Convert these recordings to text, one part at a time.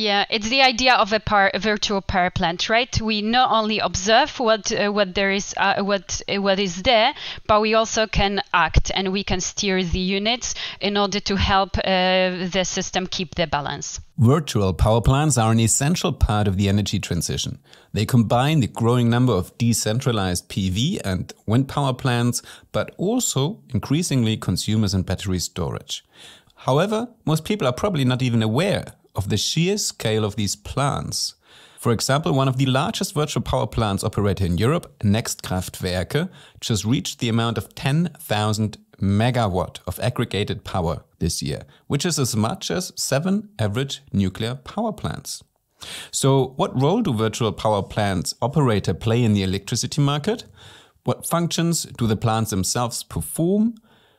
Yeah, it's the idea of a, power, a virtual power plant, right? We not only observe what uh, what there is, uh, what uh, what is there, but we also can act and we can steer the units in order to help uh, the system keep the balance. Virtual power plants are an essential part of the energy transition. They combine the growing number of decentralized PV and wind power plants, but also increasingly consumers and battery storage. However, most people are probably not even aware of the sheer scale of these plants. For example, one of the largest virtual power plants operator in Europe, Next Kraftwerke, just reached the amount of 10,000 megawatt of aggregated power this year, which is as much as seven average nuclear power plants. So, what role do virtual power plants operator play in the electricity market? What functions do the plants themselves perform?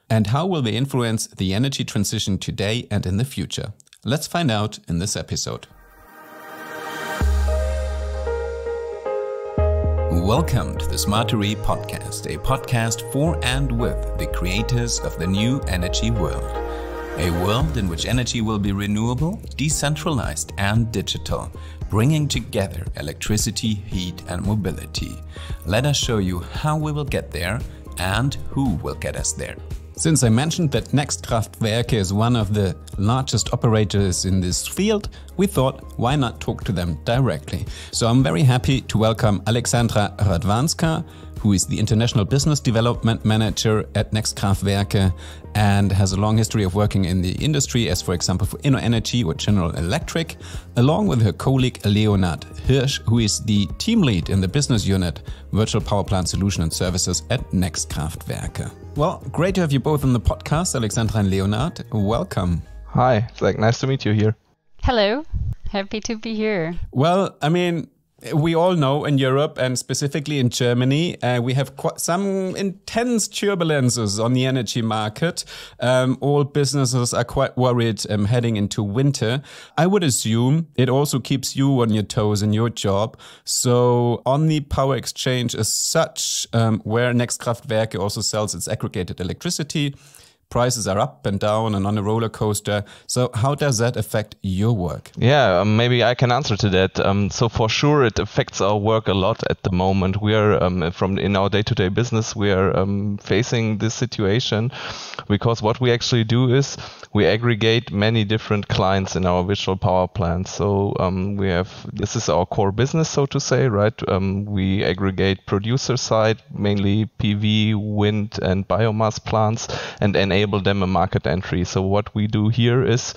And how will they influence the energy transition today and in the future? Let's find out in this episode. Welcome to the Smartery podcast, a podcast for and with the creators of the new energy world. A world in which energy will be renewable, decentralized, and digital, bringing together electricity, heat, and mobility. Let us show you how we will get there and who will get us there. Since I mentioned that Next Kraftwerke is one of the largest operators in this field, we thought why not talk to them directly. So I'm very happy to welcome Aleksandra Radwanska, who is the International Business Development Manager at Next Kraftwerke and has a long history of working in the industry, as for example for InnoEnergy or General Electric, along with her colleague Leonard Hirsch, who is the team lead in the business unit Virtual Power Plant Solution and Services at Next Kraftwerke. Well, great to have you both on the podcast, Aleksandra and Leonard. Welcome. Hi, it's like nice to meet you here. Hello, happy to be here. Well, I mean, we all know in Europe and specifically in Germany, uh, we have some intense turbulences on the energy market. Um, all businesses are quite worried um, heading into winter. I would assume it also keeps you on your toes in your job. So on the power exchange as such, um, where Next Kraftwerke also sells its aggregated electricity, prices are up and down and on a roller coaster. So how does that affect your work? Yeah, um, maybe I can answer to that. Um, so for sure, it affects our work a lot at the moment. We are um, from in our day-to-day business, we are um, facing this situation because what we actually do is we aggregate many different clients in our virtual power plant. So um, we have this is our core business, so to say, right? Um, we aggregate producer side, mainly PV, wind, and biomass plants, and enable them a market entry. So what we do here is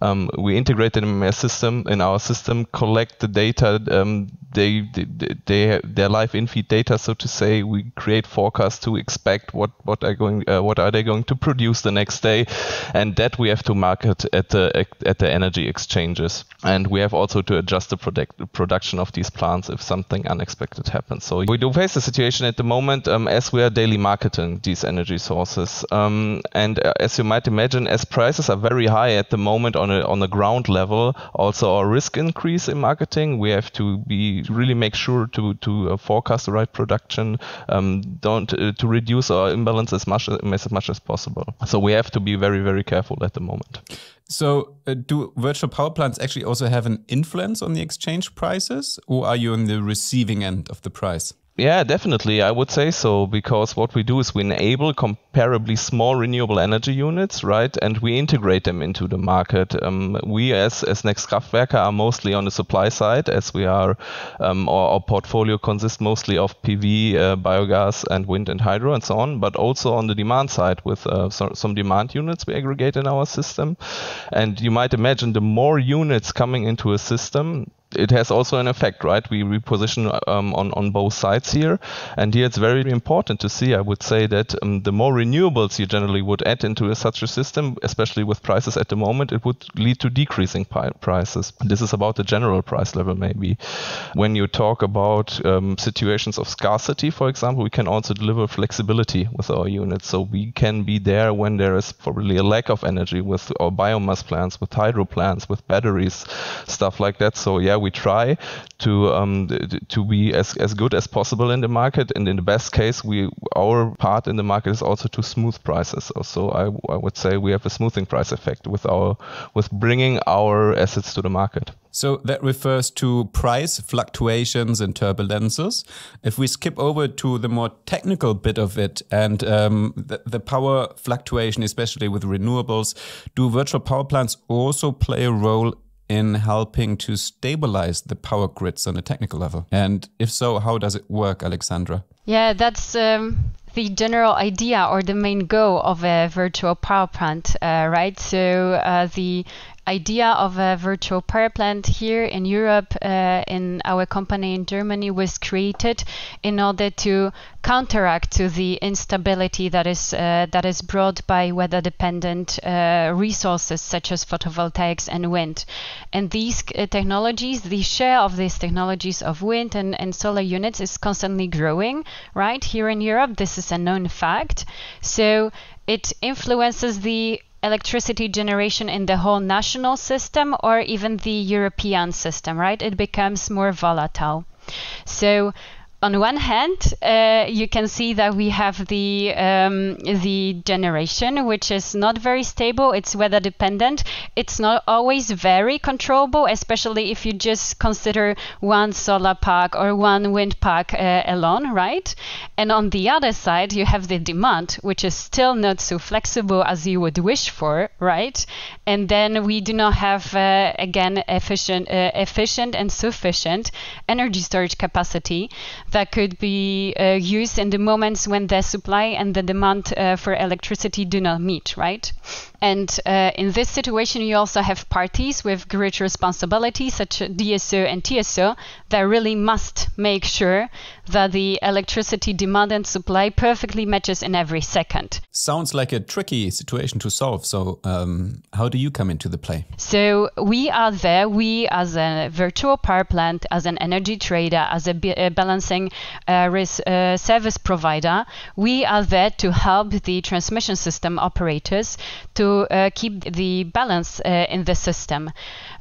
um, we integrate them in our system, in our system, collect the data. Um, they, they, they, their live in-feed data, so to say. We create forecasts to expect what what are going, uh, what are they going to produce the next day, and that we have to market at the at the energy exchanges. And we have also to adjust the product, production of these plants if something unexpected happens. So we do face a situation at the moment um, as we are daily marketing these energy sources. Um, and uh, as you might imagine, as prices are very high at the moment on a on the ground level, also our risk increase in marketing. We have to be really make sure to to uh, forecast the right production, um, don't uh, to reduce our imbalance as much as much as possible. So we have to be very very careful at the moment. So, uh, do virtual power plants actually also have an influence on the exchange prices, or are you on the receiving end of the price? Yeah, definitely. I would say so because what we do is we enable comparably small renewable energy units, right? And we integrate them into the market. Um, we, as as Next Kraftwerke, are mostly on the supply side, as we are. Um, our, our, portfolio consists mostly of PV, uh, biogas, and wind and hydro, and so on. But also on the demand side, with uh, so, some demand units we aggregate in our system. And you might imagine the more units coming into a system, it has also an effect, right? We reposition um, on on both sides here, and here it's very important to see. I would say that um, the more renewables you generally would add into a, such a system, especially with prices at the moment, it would lead to decreasing prices. This is about the general price level, maybe. When you talk about um, situations of scarcity, for example, we can also deliver flexibility with our units, so we can be there when there is probably a lack of energy with our biomass plants, with hydro plants, with batteries, stuff like that. So yeah we try to um, to be as, as good as possible in the market. And in the best case, we our part in the market is also to smooth prices. So I, I would say we have a smoothing price effect with our with bringing our assets to the market. So that refers to price fluctuations and turbulences. If we skip over to the more technical bit of it and um, the, the, power fluctuation, especially with renewables, do virtual power plants also play a role in helping to stabilize the power grids on a technical level? And if so, how does it work, Aleksandra? Yeah, that's. Um the general idea or the main goal of a virtual power plant, uh, right? So uh, the idea of a virtual power plant here in Europe, uh, in our company in Germany, was created in order to counteract to the instability that is uh, that is brought by weather-dependent uh, resources such as photovoltaics and wind. And these uh, technologies, the share of these technologies of wind and, and solar units is constantly growing. Right here in Europe, this is a known fact. So it influences the electricity generation in the whole national system or even the European system, right? It becomes more volatile. So on one hand, uh, you can see that we have the um, the generation, which is not very stable. It's weather dependent. It's not always very controllable, especially if you just consider one solar park or one wind park uh, alone, right? And on the other side, you have the demand, which is still not so flexible as you would wish for, right? And then we do not have uh, again efficient, uh, efficient and sufficient energy storage capacity that could be uh, used in the moments when the supply and the demand uh, for electricity do not meet, right? And uh, in this situation, you also have parties with great responsibility, such as DSO and TSO, that really must make sure that the electricity demand and supply perfectly matches in every second. Sounds like a tricky situation to solve. So, um, how do you come into the play? So, we are there. We, as a virtual power plant, as an energy trader, as a, a balancing uh, risk, uh, service provider, we are there to help the transmission system operators to uh, keep the balance uh, in the system.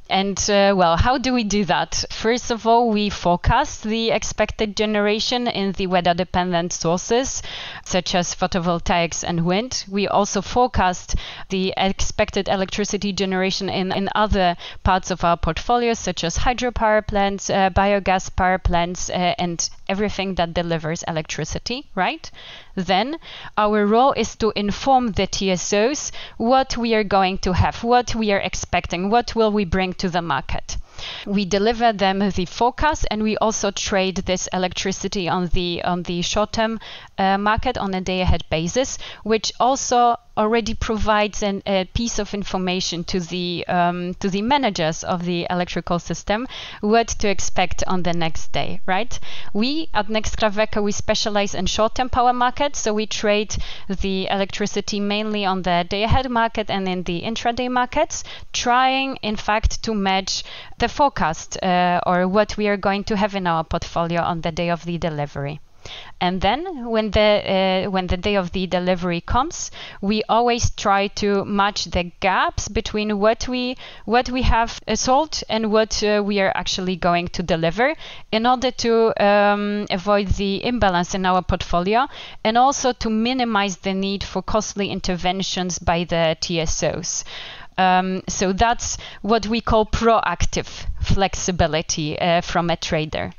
And uh, well, how do we do that? First of all, we forecast the expected generation in the weather dependent sources, such as photovoltaics and wind. We also forecast the expected electricity generation in, in other parts of our portfolio, such as hydropower plants, uh, biogas power plants, uh, and everything that delivers electricity, right? Then our role is to inform the TSOs what we are going to have, what we are expecting, what will we bring to the market. We deliver them the forecast, and we also trade this electricity on the on the short-term uh, market on a day-ahead basis, which also already provides an, a piece of information to the um, to the managers of the electrical system what to expect on the next day. Right? We at Next Kraftwerke we specialize in short-term power markets, so we trade the electricity mainly on the day-ahead market and in the intraday markets, trying in fact to match the forecast uh, or what we are going to have in our portfolio on the day of the delivery. And then when the uh, when the day of the delivery comes, we always try to match the gaps between what we what we have uh, sold and what uh, we are actually going to deliver, in order to um, avoid the imbalance in our portfolio, and also to minimize the need for costly interventions by the TSOs. Um, so that's what we call proactive flexibility uh, from a trader.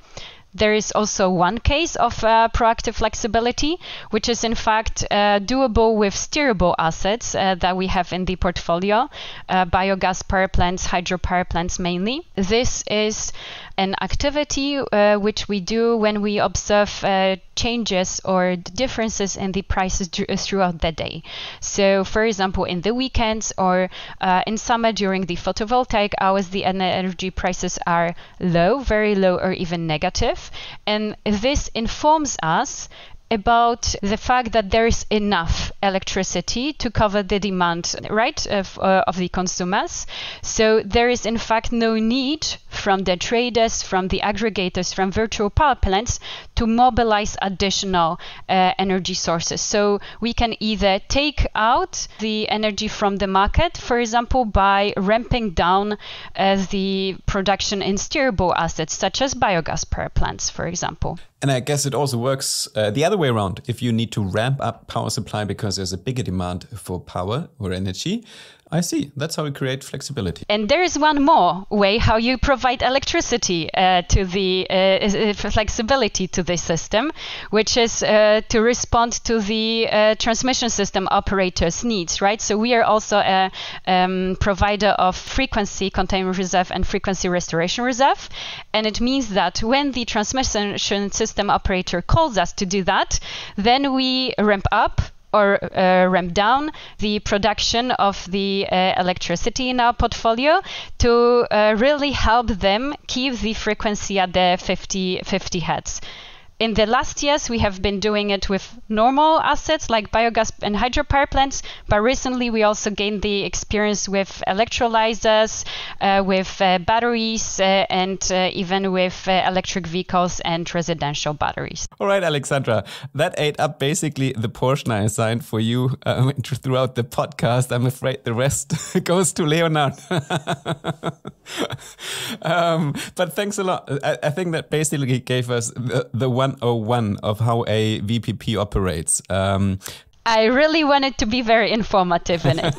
There is also one case of uh, proactive flexibility, which is in fact uh, doable with steerable assets uh, that we have in the portfolio, uh, biogas power plants, hydropower plants mainly. This is an activity uh, which we do when we observe uh, changes or differences in the prices throughout the day. So, for example, in the weekends or uh, in summer during the photovoltaic hours, the energy prices are low, very low, or even negative. And this informs us about the fact that there is enough electricity to cover the demand, right, of, uh, of the consumers. So there is in fact no need from the traders, from the aggregators, from virtual power plants to mobilize additional uh, energy sources. So we can either take out the energy from the market, for example, by ramping down uh, the production in steerable assets, such as biogas power plants, for example. And I guess it also works uh, the other way around. If you need to ramp up power supply because there's a bigger demand for power or energy, I see. That's how we create flexibility. And there is one more way how you provide electricity uh, to the uh, flexibility to the system, which is uh, to respond to the uh, transmission system operators' needs, right? So we are also a um, provider of frequency containment reserve and frequency restoration reserve. And it means that when the transmission system operator calls us to do that, then we ramp up or uh, ramp down the production of the uh, electricity in our portfolio to uh, really help them keep the frequency at the 50, 50 hertz in the last years, we have been doing it with normal assets like biogas and hydropower plants, but recently we also gained the experience with electrolyzers, uh, with uh, batteries, uh, and uh, even with uh, electric vehicles and residential batteries. All right, Aleksandra, that ate up basically the portion I assigned for you um, throughout the podcast. I'm afraid the rest goes to Leonard. um, but thanks a lot. I, I, think that basically gave us the, the 101 of how a VPP operates. Um, I really wanted to be very informative in it.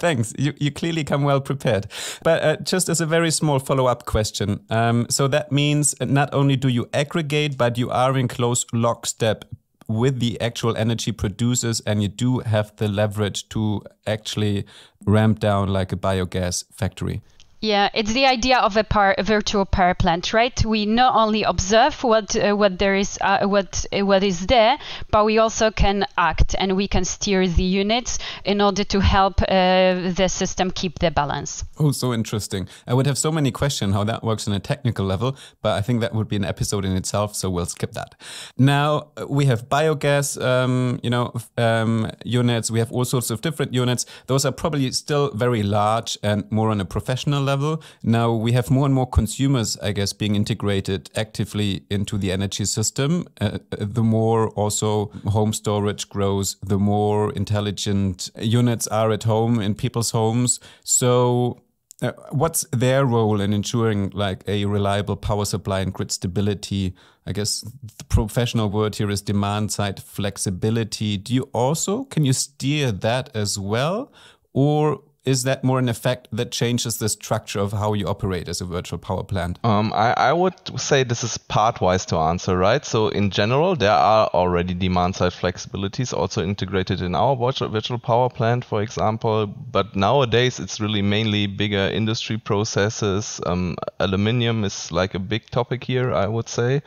Thanks. You, you clearly come well prepared. But uh, just as a very small follow up question um, so that means not only do you aggregate, but you are in close lockstep with the actual energy producers and you do have the leverage to actually ramp down like a biogas factory. Yeah, it's the idea of a, power, a virtual power plant, right? We not only observe what uh, what there is, uh, what uh, what is there, but we also can act and we can steer the units in order to help uh, the system keep the balance. Oh, so interesting! I would have so many questions how that works on a technical level, but I think that would be an episode in itself, so we'll skip that. Now we have biogas, um, you know, um, units. We have all sorts of different units. Those are probably still very large and more on a professional level. Now we have more and more consumers, I guess, being integrated actively into the energy system. Uh, the more also home storage grows, the more intelligent units are at home in people's homes. So uh, what's their role in ensuring like a reliable power supply and grid stability? I guess the professional word here is demand side flexibility. Do you also can you steer that as well, or is that more an effect that changes the structure of how you operate as a virtual power plant? Um, I, I, would say this is part-wise to answer, right? So in general, there are already demand-side flexibilities also integrated in our virtual, virtual power plant, for example. But nowadays, it's really mainly bigger industry processes. Um, aluminium is like a big topic here, I would say.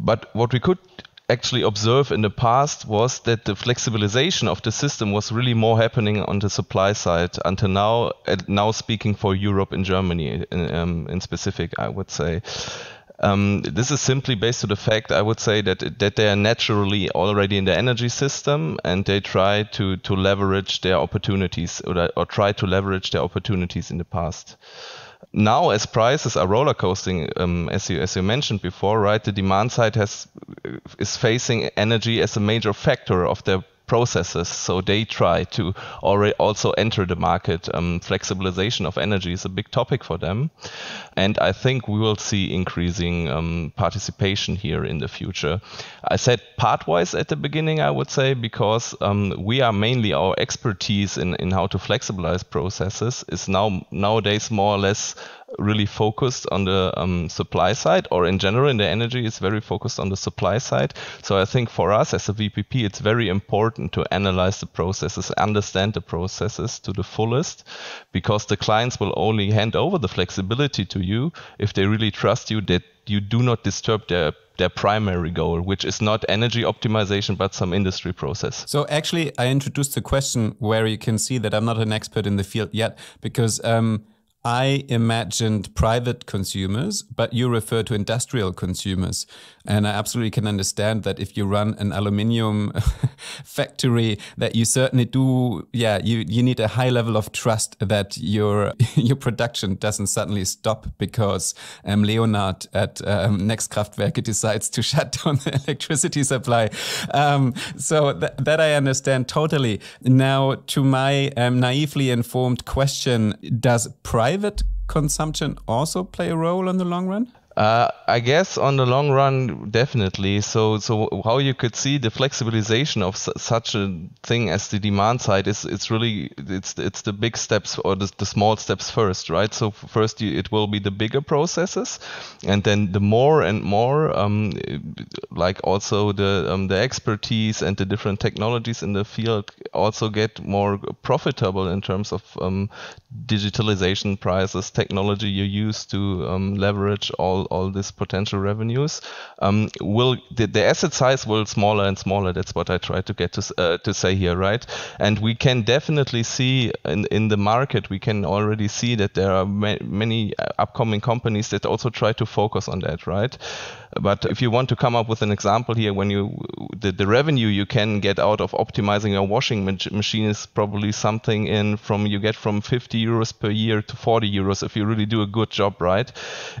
But what we could actually observe in the past was that the flexibilization of the system was really more happening on the supply side until now. Now speaking for Europe and Germany in, um, in specific, I would say. Um, this is simply based on the fact, I would say, that that they are naturally already in the energy system and they try to, to leverage their opportunities or, or try to leverage their opportunities in the past now as prices are roller coasting, um, as you as you mentioned before, right? The demand side has is facing energy as a major factor of their processes. So they try to already also enter the market. Um, flexibilization of energy is a big topic for them. And I think we will see increasing um, participation here in the future. I said part-wise at the beginning, I would say, because um, we are mainly our expertise in, in how to flexibilize processes is now nowadays more or less really focused on the um, supply side, or in general in the energy, is very focused on the supply side. So I think for us as a VPP, it's very important to analyze the processes, understand the processes to the fullest, because the clients will only hand over the flexibility to you if they really trust you that you do not disturb their their primary goal, which is not energy optimization, but some industry process. So actually, I introduced the question where you can see that I'm not an expert in the field yet, because um, I imagined private consumers, but you refer to industrial consumers. And I absolutely can understand that if you run an aluminium factory, that you certainly do, yeah, you, you need a high level of trust that your your production doesn't suddenly stop because um, Leonard at um, Next Kraftwerke decides to shut down the electricity supply. Um, so th that I understand totally. Now, to my um, naively informed question, does private private consumption also play a role in the long run? Uh, I guess on the long run, definitely. So, so how you could see the flexibilization of su- such a thing as the demand side is it's really it's it's the big steps or the, the small steps first, right? So first you, it will be the bigger processes, and then the more and more, um, like also the um, the expertise and the different technologies in the field also get more profitable in terms of um, digitalization prices, technology you use to um, leverage all all these potential revenues. Um, will the, the, asset size will smaller and smaller? That's what I try to get to uh, to say here, right? And we can definitely see in in the market, we can already see that there are ma many uh, upcoming companies that also try to focus on that, right? But if you want to come up with an example here, when you the, the revenue you can get out of optimizing your washing machine is probably something in from you get from 50 euros per year to 40 euros if you really do a good job, right?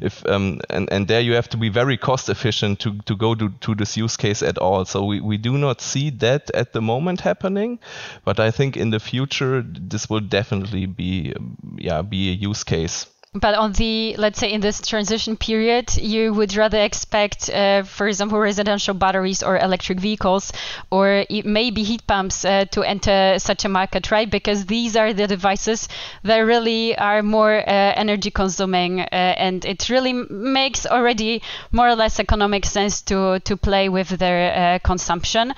If um, and and there you have to be very cost efficient to to go to, to this use case at all. So we, we do not see that at the moment happening, but I think in the future this will definitely be yeah be a use case. But on the, let's say, in this transition period, you would rather expect, uh, for example, residential batteries or electric vehicles, or maybe heat pumps uh, to enter such a market, right? Because these are the devices that really are more uh, energy consuming, uh, and it really makes already more or less economic sense to to play with their uh, consumption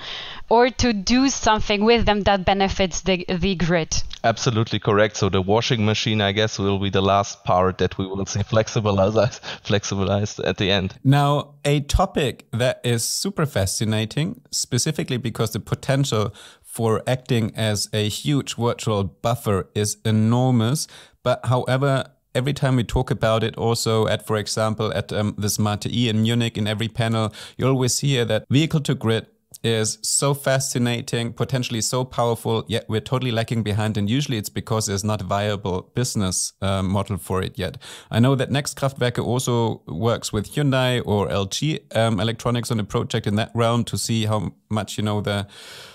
or to do something with them that benefits the, the grid. Absolutely correct. So the washing machine, I guess, will be the last part that we will see flexibilized, flexibilized at the end. Now, a topic that is super fascinating, specifically because the potential for acting as a huge virtual buffer is enormous. But however, every time we talk about it also at for example at um, the smart e in munich in every panel you always hear that vehicle to grid is so fascinating, potentially so powerful, yet we're totally lacking behind. And usually it's because there's not a viable business uh, model for it yet. I know that Next Kraftwerke also works with Hyundai or LG um, Electronics on a project in that realm to see how much, you know, the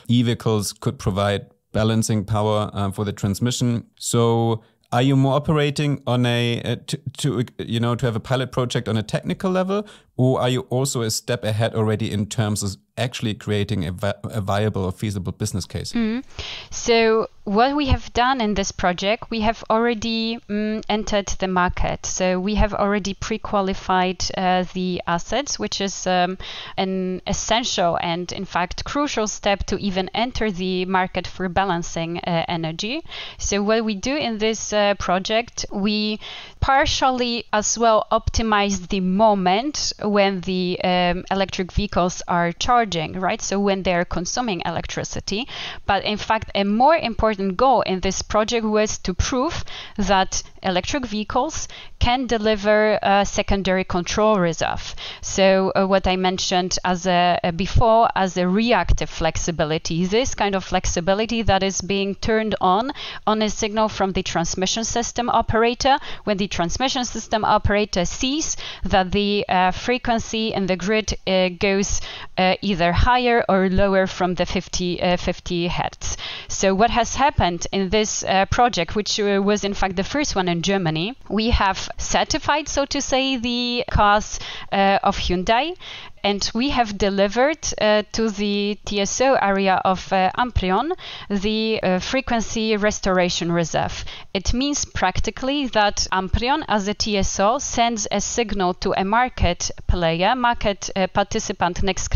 e-vehicles could provide balancing power uh, for the transmission. So are you more operating on a uh, to, to, you know to have a pilot project on a technical level or are you also a step ahead already in terms of actually creating a, vi a viable or feasible business case? Mm. So what we have done in this project, we have already um, entered the market. So we have already pre-qualified uh, the assets, which is um, an essential and in fact crucial step to even enter the market for balancing uh, energy. So what we do in this uh, project, we partially as well optimize the moment when the um, electric vehicles are charging, right? So when they're consuming electricity. But in fact, a more important goal in this project was to prove that electric vehicles can deliver a secondary control reserve. So uh, what I mentioned as a, a before as a reactive flexibility, this kind of flexibility that is being turned on on a signal from the transmission system operator when the transmission system operator sees that the uh, frequency in the grid uh, goes uh, either higher or lower from the 50, uh, 50 hertz. So what has happened in this uh, project, which was in fact the first one in Germany, we have certified, so to say, the cars of Hyundai and we have delivered uh, to the TSO area of uh, Amprion the uh, frequency restoration reserve. It means practically that Amprion as a TSO sends a signal to a market player, market participant Next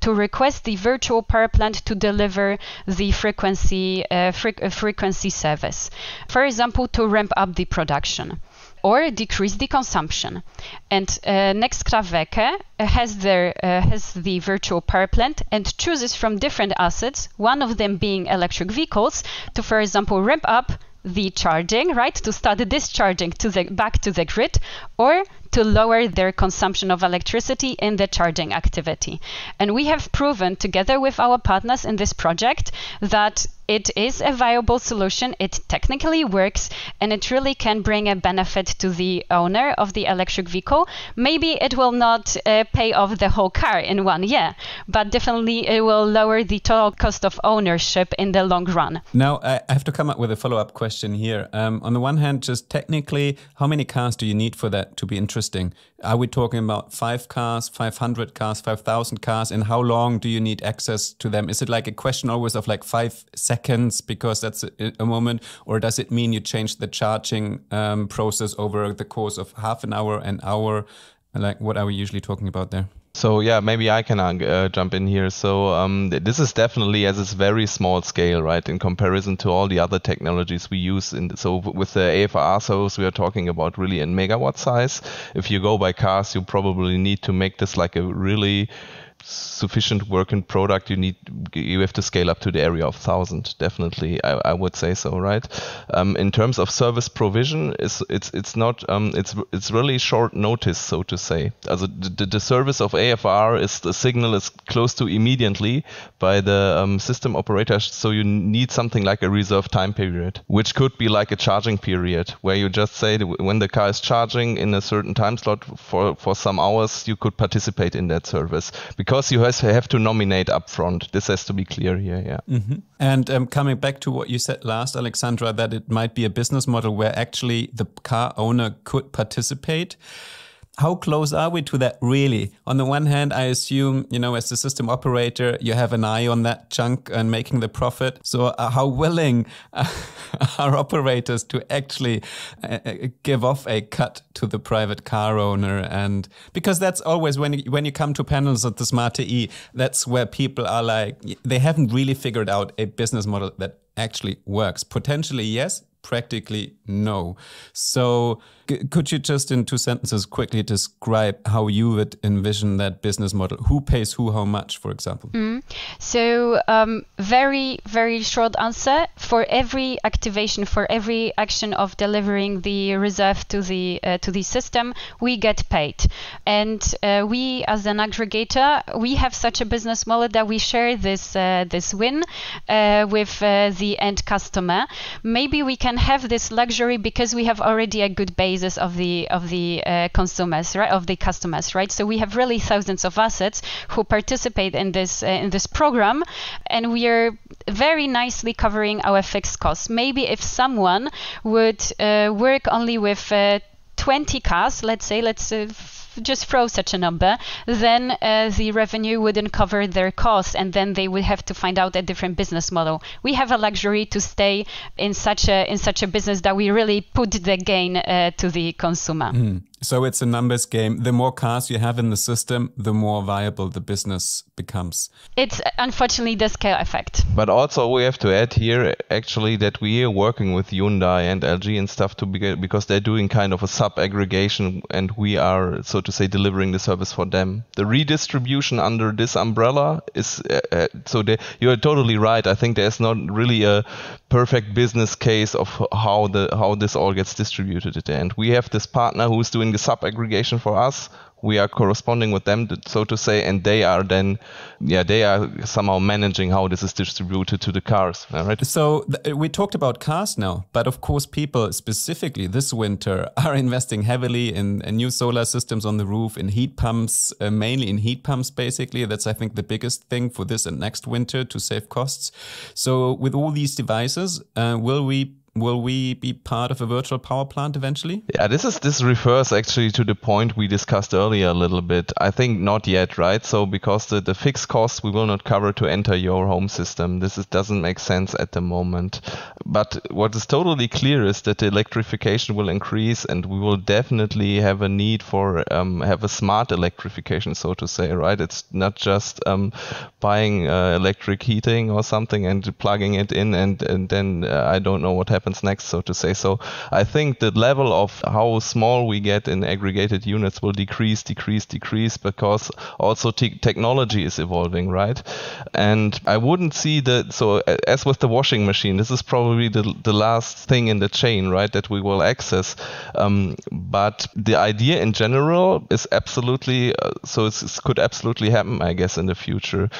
to request the virtual power plant to deliver the frequency uh, fre frequency service. For example, to ramp up the production or decrease the consumption. And uh, Next Kraftwerke has their uh, has the virtual power plant and chooses from different assets, one of them being electric vehicles, to for example ramp up the charging, right, to start the discharging to the back to the grid, or to lower their consumption of electricity in the charging activity. And we have proven together with our partners in this project that it is a viable solution. It technically works and it really can bring a benefit to the owner of the electric vehicle. Maybe it will not uh, pay off the whole car in one year, but definitely it will lower the total cost of ownership in the long run. Now, I have to come up with a follow up question here. Um, on the one hand, just technically, how many cars do you need for that to be interesting? Are we talking about five cars, 500 cars, 5,000 cars? And how long do you need access to them? Is it like a question always of like five seconds because that's a, a moment? Or does it mean you change the charging um, process over the course of half an hour, an hour? Like, what are we usually talking about there? So yeah, maybe I can uh, jump in here. So um, this is definitely as it's very small scale, right, in comparison to all the other technologies we use. In so with the AFR we are talking about really in megawatt size. If you go by cars, you probably need to make this like a really sufficient work working product, you need you have to scale up to the area of thousand. Definitely, I, I would say so, right? Um, in terms of service provision, it's it's it's not um, it's it's really short notice, so to say. Also the, the service of AFR is the signal is close to immediately by the um, system operator, so you need something like a reserve time period, which could be like a charging period, where you just say when the car is charging in a certain time slot for for some hours, you could participate in that service because because you have to nominate upfront. This has to be clear here. Yeah. Mm-hmm. And um, coming back to what you said last, Aleksandra, that it might be a business model where actually the car owner could participate how close are we to that really? On the one hand, I assume, you know, as the system operator, you have an eye on that chunk and making the profit. So, uh, how willing are operators to actually uh, uh, give off a cut to the private car owner? And because that's always when you, when you come to panels at the Smart E, that's where people are like, they haven't really figured out a business model that actually works. Potentially, yes, practically no. So, could you just in two sentences quickly describe how you would envision that business model? Who pays who how much, for example? Mm. So, um, very, very short answer. For every activation, for every action of delivering the reserve to the uh, to the system, we get paid. And uh, we, as an aggregator, we have such a business model that we share this uh, this win uh, with uh, the end customer. Maybe we can have this luxury because we have already a good basis of the of the uh, consumers, right, of the customers, right? So we have really thousands of assets who participate in this uh, in this program, and we are very nicely covering our fixed costs. Maybe if someone would uh, work only with uh, 20 cars, let's say, let's uh, just throw such a number, then uh, the revenue wouldn't cover their costs, and then they would have to find out a different business model. We have a luxury to stay in such a in such a business that we really put the gain uh, to the consumer. Mm. So it's a numbers game. The more cars you have in the system, the more viable the business becomes. It's unfortunately the scale effect. But also we have to add here actually that we are working with Hyundai and LG and stuff to be, because they're doing kind of a sub aggregation and we are so to say delivering the service for them. The redistribution under this umbrella is uh, uh so they, you're totally right. I think there's not really a perfect business case of how the how this all gets distributed at the end. We have this partner who's doing sub aggregation for us we are corresponding with them, so to say, and they are then, yeah, they are somehow managing how this is distributed to the cars, right? So we talked about cars now, but of course, people specifically this winter are investing heavily in, in new solar systems on the roof, in heat pumps, uh, mainly in heat pumps, basically. That's, I think, the biggest thing for this and next winter to save costs. So with all these devices, uh, will we will we be part of a virtual power plant eventually? Yeah, this is this refers actually to the point we discussed earlier a little bit. I think not yet, right? So because the, the fixed costs we will not cover to enter your home system. This is, doesn't make sense at the moment. But what is totally clear is that the electrification will increase and we will definitely have a need for um, have a smart electrification, so to say, right? It's not just um, buying uh, electric heating or something and plugging it in and, and then uh, I don't know what happens happens next, so to say. So I think the level of how small we get in aggregated units will decrease, decrease, decrease because also technology is evolving, right? And I wouldn't see that. So as with the washing machine, this is probably the, the last thing in the chain, right, that we will access. Um, but the idea in general is absolutely, uh, so it could absolutely happen, I guess, in the future.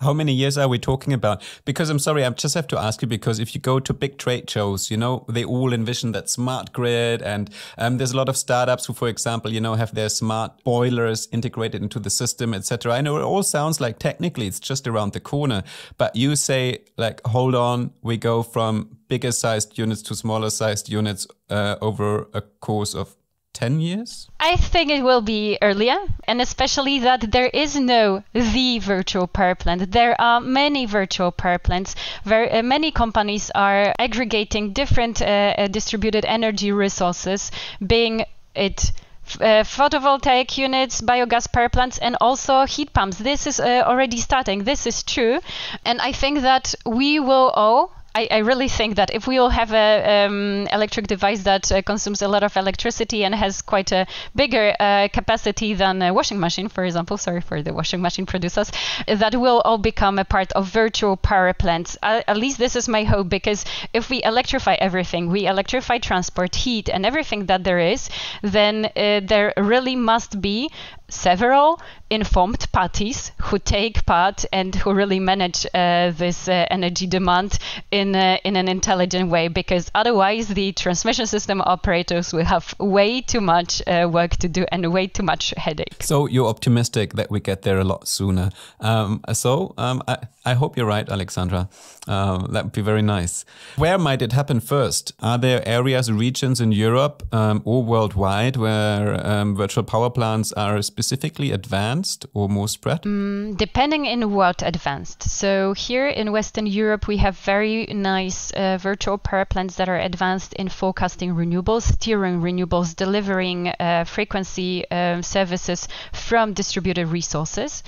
How many years are we talking about? Because I'm sorry, I just have to ask you because if you go to big trade shows, you know, they all envision that smart grid and um, there's a lot of startups who, for example, you know, have their smart boilers integrated into the system, etc. I know it all sounds like technically it's just around the corner, but you say like, hold on, we go from bigger sized units to smaller sized units uh, over a course of 10 years? I think it will be earlier, and especially that there is no the virtual power plant. There are many virtual power plants. Very, uh, many companies are aggregating different uh, uh distributed energy resources, being it uh, photovoltaic units, biogas power plants, and also heat pumps. This is uh, already starting. This is true. And I think that we will all I, I, really think that if we all have a um, electric device that uh, consumes a lot of electricity and has quite a bigger uh, capacity than a washing machine, for example, sorry for the washing machine producers, that will all become a part of virtual power plants. Uh, at least this is my hope because if we electrify everything, we electrify transport, heat, and everything that there is, then uh, there really must be several informed parties who take part and who really manage uh, this uh, energy demand in uh, in an intelligent way because otherwise the transmission system operators will have way too much uh, work to do and way too much headache. So you're optimistic that we get there a lot sooner. Um, so um, I, I hope you're right, Aleksandra. Um, that would be very nice. Where might it happen first? Are there areas, regions in Europe um, or worldwide where um, virtual power plants are specifically advanced or more spread? Mm, depending in what advanced. So here in Western Europe, we have very nice uh, virtual power plants that are advanced in forecasting renewables, steering renewables, delivering uh, frequency uh, services from distributed resources.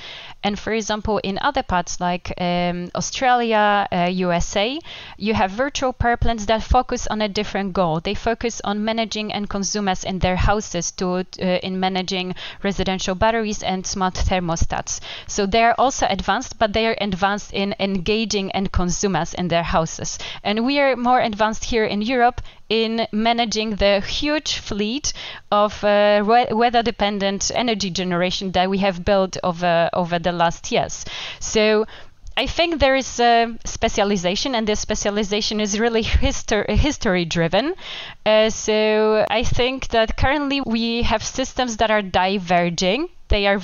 And for example, in other parts like um, Australia, USA, uh, you have virtual power plants that focus on a different goal. They focus on managing end consumers in their houses to uh, in managing residential batteries and smart thermostats. So they are also advanced, but they are advanced in engaging end consumers in their houses. And we are more advanced here in Europe in managing the huge fleet of uh, weather dependent energy generation that we have built over, over the last years. So I think there is a specialization, and this specialization is really histor- history driven. Uh, so I think that currently we have systems that are diverging they are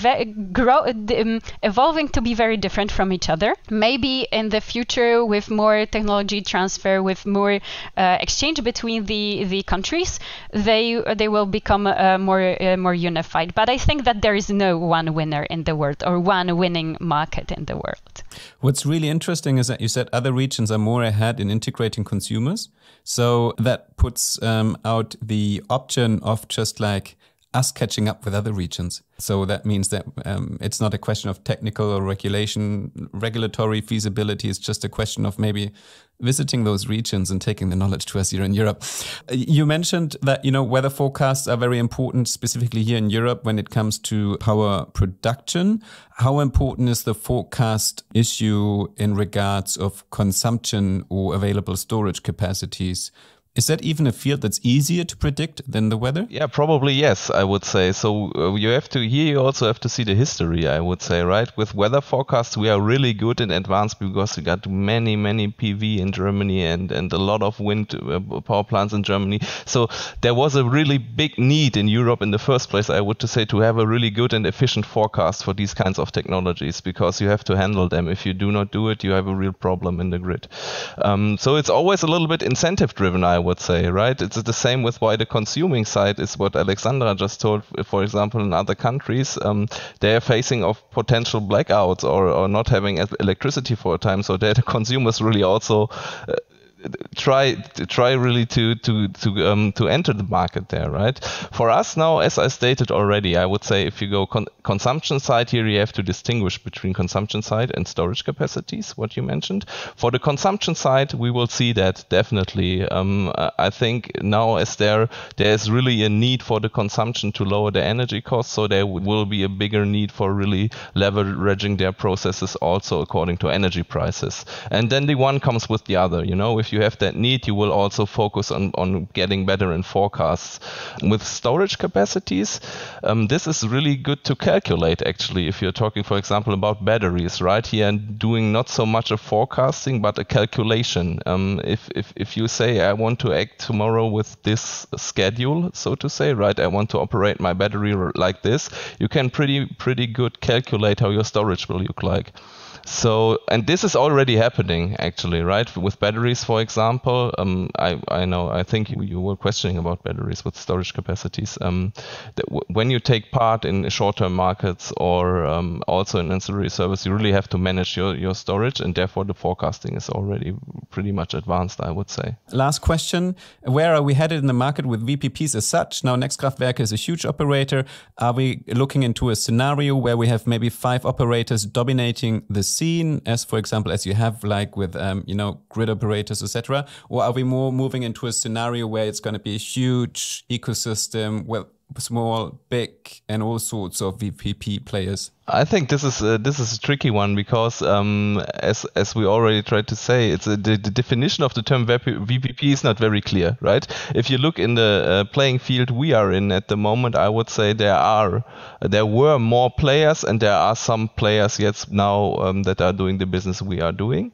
grow- um, evolving to be very different from each other. Maybe in the future, with more technology transfer, with more uh, exchange between the, the countries, they they will become uh, more uh, more unified. But I think that there is no one winner in the world or one winning market in the world. What's really interesting is that you said other regions are more ahead in integrating consumers. So that puts um, out the option of just like us catching up with other regions. So that means that um, it's not a question of technical or regulation, regulatory feasibility. It's just a question of maybe visiting those regions and taking the knowledge to us here in Europe. You mentioned that you know weather forecasts are very important, specifically here in Europe when it comes to power production. How important is the forecast issue in regards of consumption or available storage capacities? Is that even a field that's easier to predict than the weather? Yeah, probably yes, I would say. So uh, you have to here you also have to see the history, I would say, right? With weather forecasts, we are really good in advance because we got many many PV in Germany and and a lot of wind uh, power plants in Germany. So there was a really big need in Europe in the first place, I would to say, to have a really good and efficient forecast for these kinds of technologies because you have to handle them. If you do not do it, you have a real problem in the grid. Um, so it's always a little bit incentive driven, I would say, right? It's the same with why the consuming side is what Aleksandra just told. For example, in other countries, um, they are facing of potential blackouts or, or not having electricity for a time, so the consumers really also uh, try try really to to to um, to enter the market there, right? For us now, as I stated already, I would say if you go con consumption side here, you have to distinguish between consumption side and storage capacities, what you mentioned. For the consumption side, we will see that definitely. Um, I think now as there there is really a need for the consumption to lower the energy costs, so there will be a bigger need for really leveraging their processes also according to energy prices. And then the one comes with the other. You know, if you have that need, you will also focus on, on getting better in forecasts. With storage capacities, um, this is really good to calculate actually. If you're talking, for example, about batteries, right here, and doing not so much a forecasting but a calculation. Um, if, if, if you say, I want to act tomorrow with this schedule, so to say, right, I want to operate my battery like this, you can pretty, pretty good calculate how your storage will look like. So, and this is already happening actually, right? With batteries, for example, um, I, I know, I think you, you, were questioning about batteries with storage capacities. Um, when you take part in short-term markets or um, also in ancillary service, you really have to manage your, your storage and therefore the forecasting is already pretty much advanced, I would say. Last question. Where are we headed in the market with VPPs as such? Now, Next Kraftwerke is a huge operator. Are we looking into a scenario where we have maybe five operators dominating the scene as for example as you have like with um, you know grid operators etc or are we more moving into a scenario where it's going to be a huge ecosystem with small big and all sorts of vpp players I think this is a, this is a tricky one because um, as as we already tried to say, it's a, the, the, definition of the term VPP is not very clear, right? If you look in the uh, playing field we are in at the moment, I would say there are there were more players and there are some players yet now um, that are doing the business we are doing,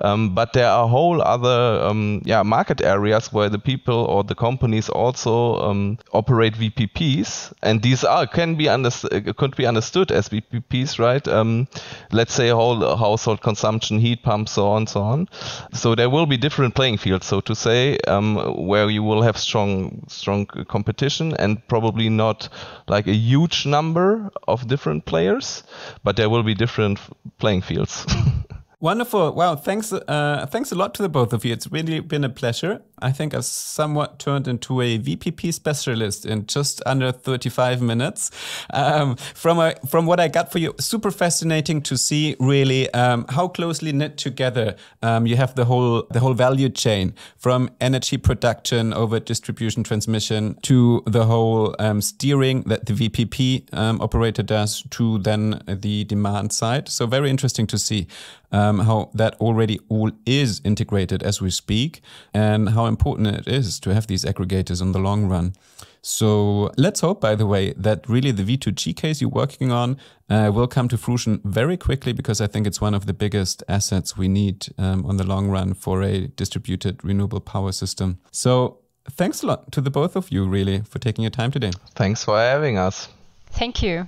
um, but there are whole other um, yeah market areas where the people or the companies also um, operate VPPs, and these are can be understood could be understood as VPPs piece, right? Um, let's say whole household consumption, heat pumps, so on, so on. So there will be different playing fields, so to say, um, where you will have strong, strong competition and probably not like a huge number of different players, but there will be different playing fields. Wonderful. Wow. Thanks. Uh, thanks a lot to the both of you. It's really been a pleasure. I think I've somewhat turned into a VPP specialist in just under 35 minutes. Um, from a, from what I got for you, super fascinating to see really um, how closely knit together um, you have the whole the whole value chain from energy production over distribution transmission to the whole um, steering that the VPP um, operator does to then the demand side. So very interesting to see um, how that already all is integrated as we speak and how important it is to have these aggregators in the long run. So let's hope, by the way, that really the V2G case you're working on uh, will come to fruition very quickly because I think it's one of the biggest assets we need um, on the long run for a distributed renewable power system. So thanks a lot to the both of you, really, for taking your time today. Thanks for having us. Thank you.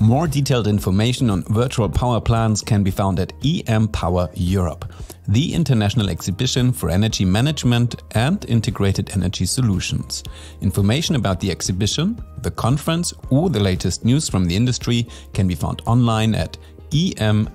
More detailed information on virtual power plants can be found at EM Power Europe, the international exhibition for energy management and integrated energy solutions. Information about the exhibition, the conference, or the latest news from the industry can be found online at em-power.eu.